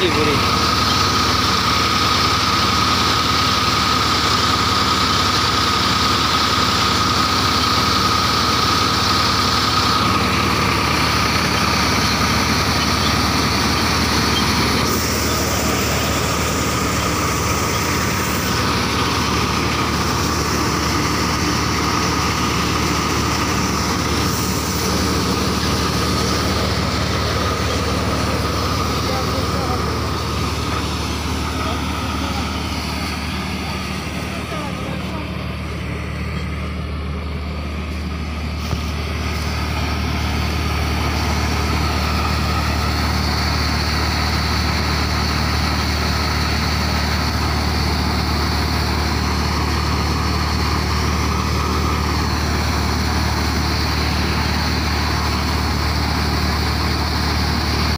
जी पूरी